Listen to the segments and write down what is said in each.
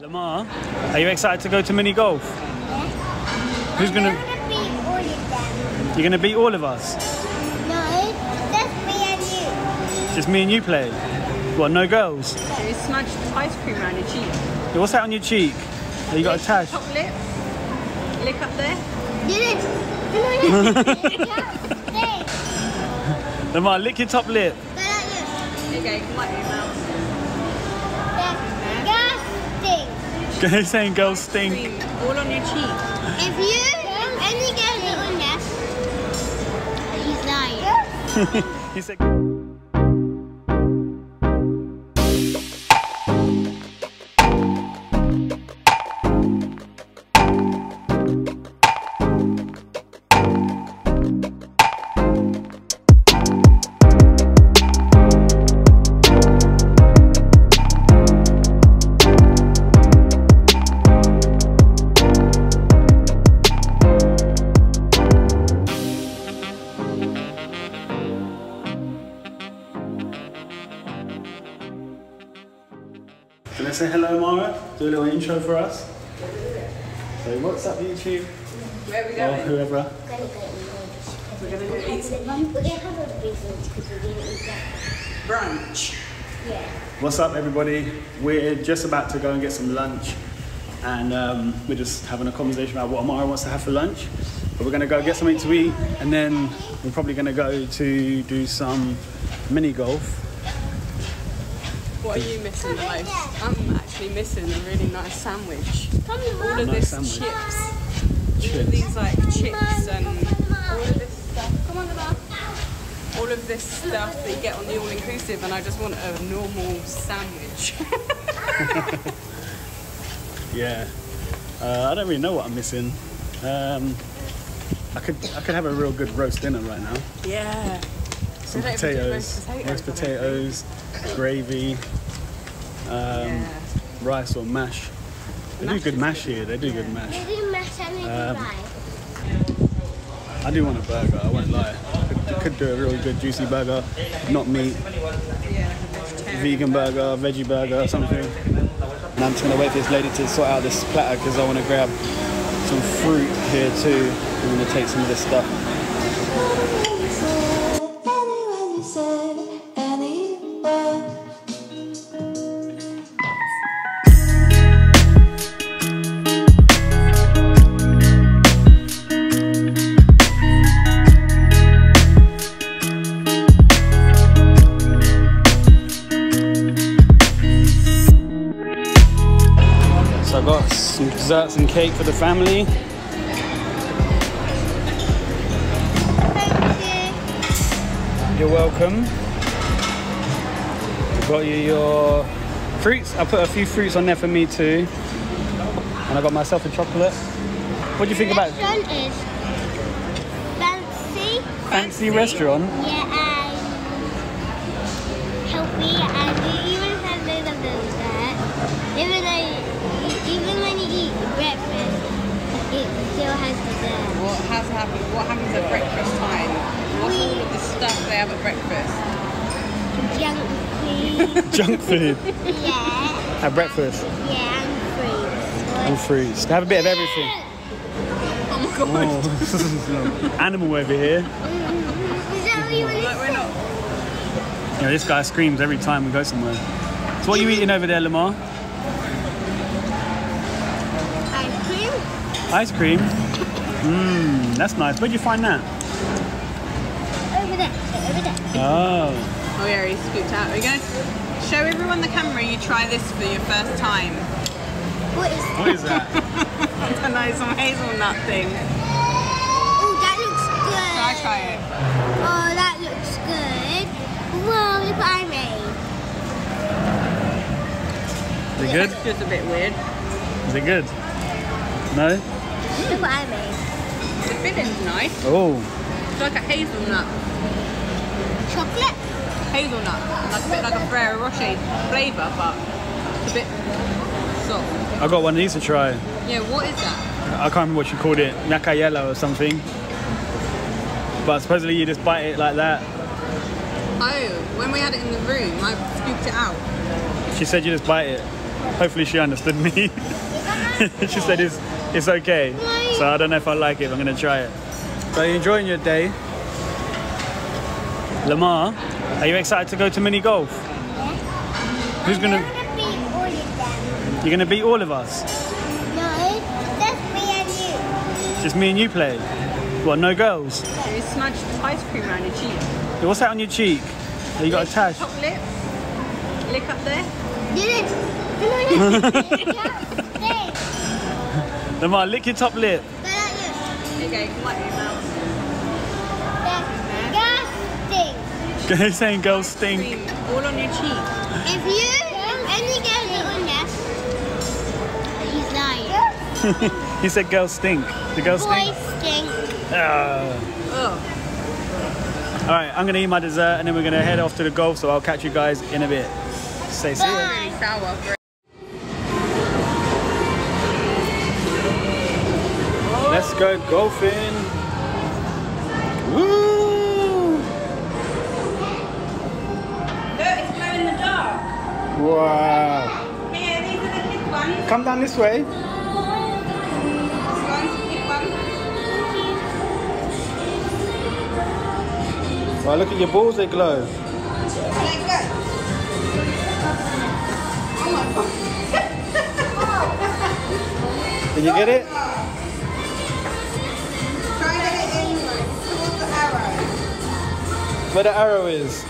Lamar, are you excited to go to mini golf? Who's gonna? I'm gonna beat all of them. You're gonna beat all of us. No, just me and you. Just me and you play. What? No girls? You smudged ice cream around your cheek. Yeah, What's that on your cheek? Oh, you got a Lick tash. Top lip. Lick up there. Do this. Lamar, lick your top lip. Go like this. There you go. You can wipe your mouth. Disgusting. He's saying girls stink. All on your cheek. If you only get a little nest, he's lying. He said. Intro for us. So what's up, YouTube? Where are we Or whoever. We're going to eat some We're gonna have a business because we didn't eat that. brunch. Yeah. What's up, everybody? We're just about to go and get some lunch, and um, we're just having a conversation about what Amarah wants to have for lunch. But we're gonna go get something to eat, and then we're probably gonna go to do some mini golf. What are you missing the most? I'm actually missing a really nice sandwich. All of this sandwich. chips. All of these like chips and all of this stuff. Come on. All of this stuff that you get on the all-inclusive, and I just want a normal sandwich. Yeah. Uh, I don't really know what I'm missing. Um, I could I could have a real good roast dinner right now. yeah. Some They don't even do potatoes, roast potatoes, roast potatoes, gravy, um, Yeah. rice or mash. They do Mash good mash here. They do good mash. we do mash and Um. I do want a burger. I won't lie. Could, could do a really good juicy burger, not meat, Yeah, vegan burger, veggie burger, or something. And I'm just gonna wait for this lady to sort out this platter because I want to grab some fruit here too. I'm gonna take some of this stuff. So I got some desserts and cake for the family. Thank You're welcome. I've Got you your fruits. I put a few fruits on there for me too. And I got myself a chocolate. What do you think you. about Restaurant is fancy. fancy restaurant? Yeah, What? What happens at breakfast time? What's all of the stuff they have at breakfast? Junk food. Junk food yeah, at breakfast yeah, and and fruits. They have a bit of everything. Oh my god! Oh, animal over here. Mm-hmm. that what you want Like we're say? not. Yeah, this guy screams every time we go somewhere. So what are you eating over there, Lamar? Ice cream? Ice cream. Mmm, that's nice. Where'd you find that? Over there, over there. Oh, Oh yeah, he scooped out. Are you going to show everyone the camera you try this for your first time? What is what is that? I don't know, some hazelnut thing. Oh, that looks good. Can I try it? Oh, that looks good. Whoa, look what I made. Is it good? It's just a bit weird. Is it good? No? Look what I made. The filling's nice. Oh, It's like a hazelnut. Chocolate? Hazelnut. Like a bit like a Ferrero Rocher flavour, but it's a bit soft. I got one of these to try. Yeah, what is that? I can't remember what you called it, Nakayela or something. But supposedly you just bite it like that. Oh, when we had it in the room, I scooped it out. She said you just bite it. hopefully she understood me. she said it's, it's okay. So I don't know if I like it, but I'm gonna try it. So you enjoying your day? Lamar, are you excited to go to mini golf? Who's I'm gonna, gonna beat all of them. you're gonna beat all of us? No, just me and you. Just me and you play? What, no girls? You smudged ice cream around your cheek. What's that on your cheek? Oh, you got a tash? Top lip. Lick up there. Did it? Stay. Lamar, lick your top lip. But not you. There you go. Your mouth. Disgusting. He's saying girls stink. All on your cheek. If you only get it on there, he's lying. He said girls stink. The girls Boys stink. stink. Ah. Ugh. All right, I'm gonna eat my dessert and then we're gonna head off to the golf. So I'll catch you guys in a bit. Say see ya. Go golfing. Woo! Look, it's glow in the dark. Wow. Here, these are the kid ones. Come down this way. This one's the kid one. Wow, look at your balls, they glow. Let go. Oh my god. Did you get it? Where the arrow is.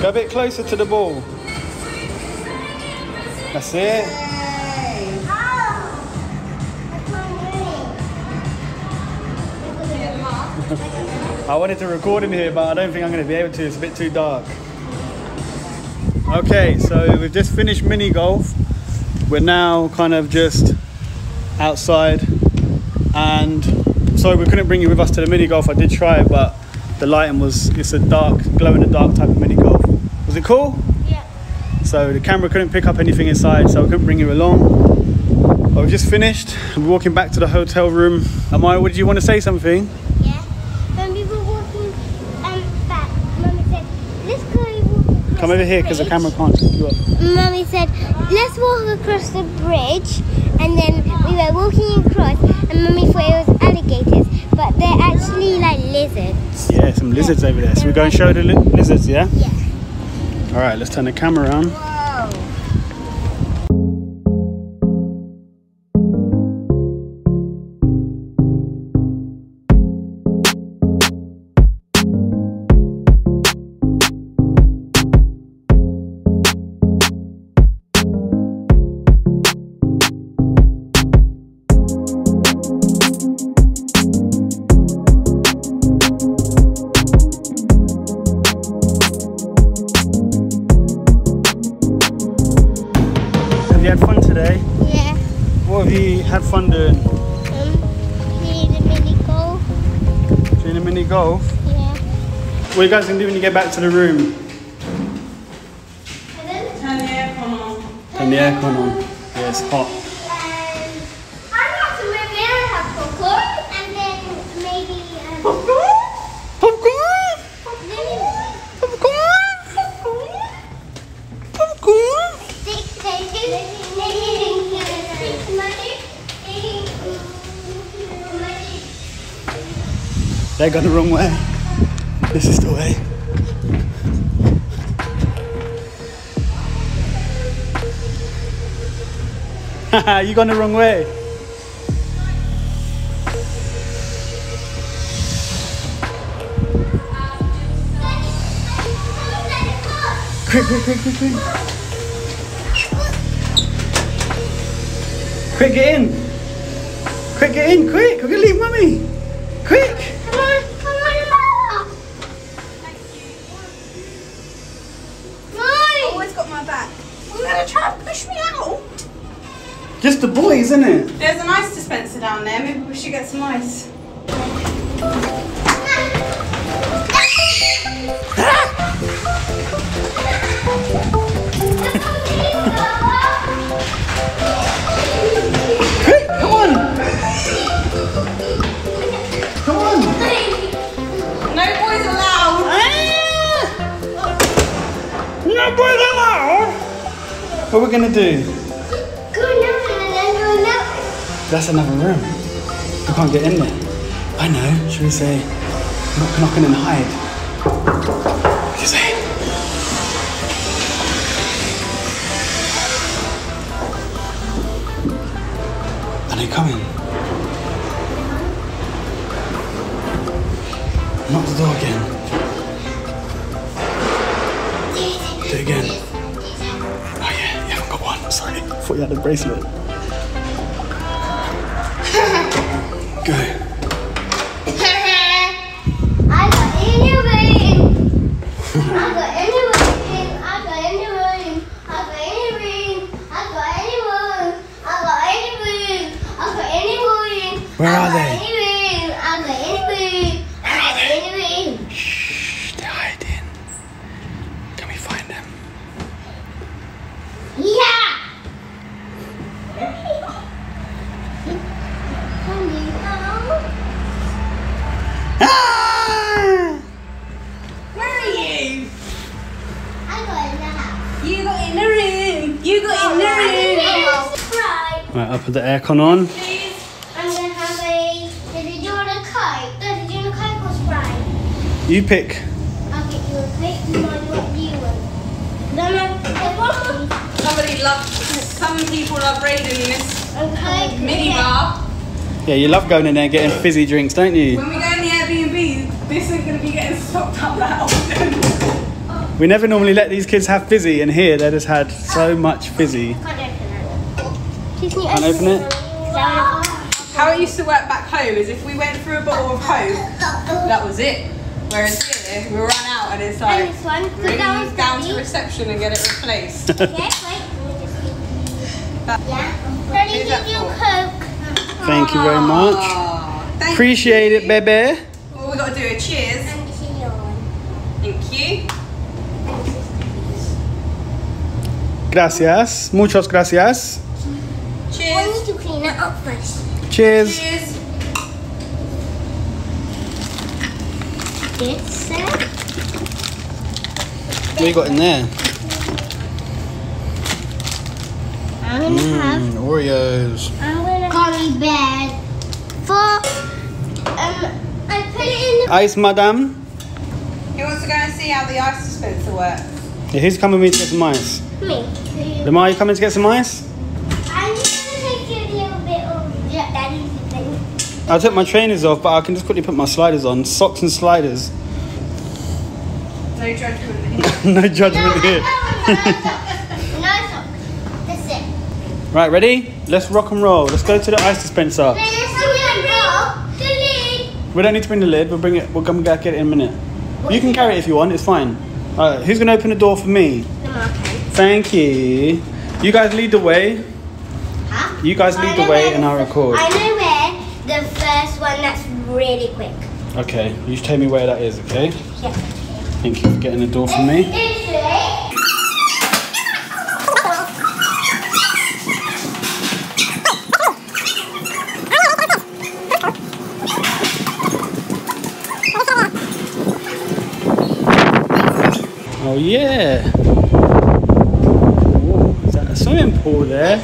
Go a bit closer to the ball. That's it. I wanted to record in here, but I don't think I'm going to be able to. It's a bit too dark. Okay, so we've just finished mini golf. We're now kind of just outside, and sorry we couldn't bring you with us to the mini golf. I did try it, but the lighting was it's a dark, glow in the dark type of mini golf. Was it cool? Yeah. So the camera couldn't pick up anything inside, so we couldn't bring you along. But we've just finished. We're walking back to the hotel room. Amaya, what did you want to say something? Yeah. When we were walking um, back, Mummy said, let's go Come over here because the camera can't pick you up. Mummy said, let's walk across the bridge. And then we were walking across, and Mummy thought it was alligators, but they're actually like lizards. Yeah, some lizards over there. So we're going to show the li- lizards, yeah? Yeah. All right, let's turn the camera on. What are you guys going to do when you get back to the room? Turn the aircon on. Turn the aircon on. Yeah, it's hot. I'm about to move in and have popcorn, and then maybe um. They're going the wrong way. This is the way. Haha, you gone the wrong way. Quick, quick, quick, quick, quick. Quick, get in. Quick, get in, quick. We're gonna leave mummy. Quick. Come on, come on, Mama. Mine. Always got my back. I'm gonna try and push me out. Just the boys, isn't it? There's an ice dispenser down there. Maybe we should get some ice. Come on. Come on. No boys allowed. Ah! No. What are we gonna do? That's another room. We can't get in there. I know. Should we say knock, knocking and hide? What do you say? Are they coming? Knock the door again. Do it again. Oh yeah, you haven't got one. Sorry. Thought you had a bracelet. Go. I got in. I got in. I got in. I got in. I got in. I got in. I got in. Where are they? got in your room. I got in your room. Where are I got in your room. Shh, they're hiding. Can we find them? Yeah. Can you go? Ah! Where are you? I got in the house. You got in the room. You got in the room. Right. Right, I'll put the aircon on. I'm gonna have a. Did you want a Coke? No, did you want a Coke or Sprite? You pick. I'll get you a Coke. What do you want? No, no. There's one more. Somebody loves. Some people love raiding this A Coke. mini bar. Yeah, you love going in there and getting fizzy drinks, don't you? When we go in the Airbnb, this ain't gonna be getting stocked up that often. We never normally let these kids have fizzy, and here they just had so much fizzy. Can't open it. Please, can you Can't open it? How it used to work back home is if we went through a bottle of Coke, that was it. Whereas here, we run out and it's like And this ring down to reception and get it replaced. Okay, wait. Let me just- That- Yeah. Daddy, Who's give you? Coke. Thank you very much. Thank Appreciate you. it, baby. Well, we got to do a cheers. And this is yours. Thank you. Gracias, this is. Gracias. Muchas gracias. We Cheers. need to clean it up first. Cheers. Cheers. This, uh, What you got in there? I'm gonna have Mm, Oreos. I'm gonna gummy bear for um I put it in the Ice, madam. He wants to go and see how the ice dispenser works. Yeah, who's coming with me to get some ice? me. Lamar, you coming to get some ice? I'm just gonna take a little bit of yeah, daddy's thing. I took my trainers off, but I can just quickly put my sliders on. Socks and sliders. No judgment. Here. no judgment here. no, no, That's it. Right, ready? Let's rock and roll. Let's go to the ice dispenser. Then let's do it, bro. Delete. We don't need to bring the lid. We'll bring it. We'll come back get it in a minute. You can carry it if you want. It's fine. All right. Who's gonna open the door for me? Oh, the. Thank you. You guys lead the way. Huh? You guys lead the way and I'll the- record. I know where the one that's really quick. Okay. You tell me where that is. Okay. Yeah. Thank you for getting the door for me. Oh yeah. Ooh, is that a swimming pool there?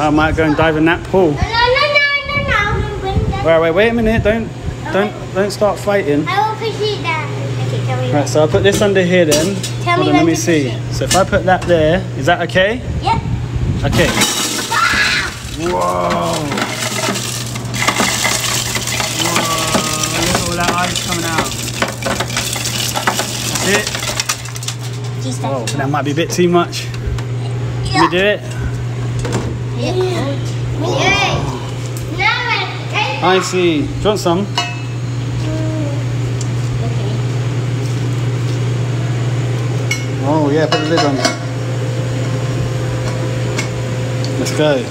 I might go and dive in that pool. No, no, no, no, no. Bring that. Wait, wait, wait a minute. Don't, don't, don't start fighting. I will push it down. Okay, tell me. Right, so I'll put this under here then. Tell Hold me on, let me see. So if I put that there, is that okay? Yep. Okay. Whoa. Whoa, look at all that ice coming out. That's it. Whoa, that might be a bit too much. Let me do it. Yeah. I see. Do you want some? Oh yeah, put the lid on. Let's go.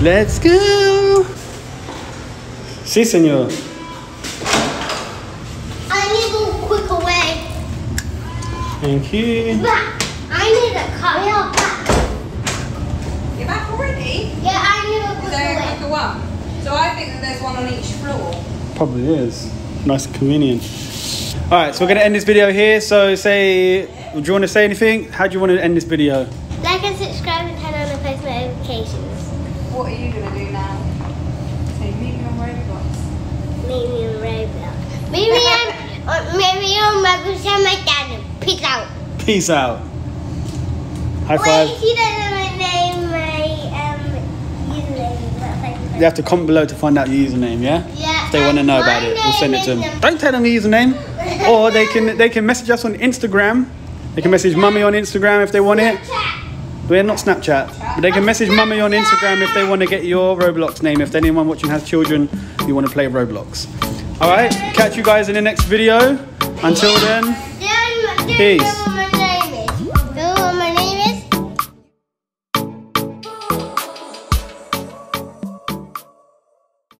Let's go. Si, senor. I need to go quick away. Thank you. Back. I need a car. Yeah, back. You're back already? Yeah, I need a Is quick there a away. quicker one? So I think there's one on each floor. Probably is. Nice and convenient. Alright, so we're going to end this video here. So say do you want to say anything? How do you want to end this video? Like and subscribe and turn on the post notifications. What are you going to do now? Say, meet me on Roblox. Meet me on Roblox. Meet me on, meet me on Roblox and my dad. Peace out. Peace out. High Wait, five. if you don't know my name, my um, username, You have to comment below to find out your username, yeah? Yeah. If they want to know about it, we'll send it to them. Don't tell them the username. Or they can they can message us on Instagram. They can message mummy on Instagram if they want it. We're not Snapchat, but they can message mummy on Instagram if they want to get your Roblox name. If anyone watching has children, you want to play Roblox. All right, catch you guys in the next video. Until then, Peace.